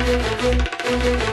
Música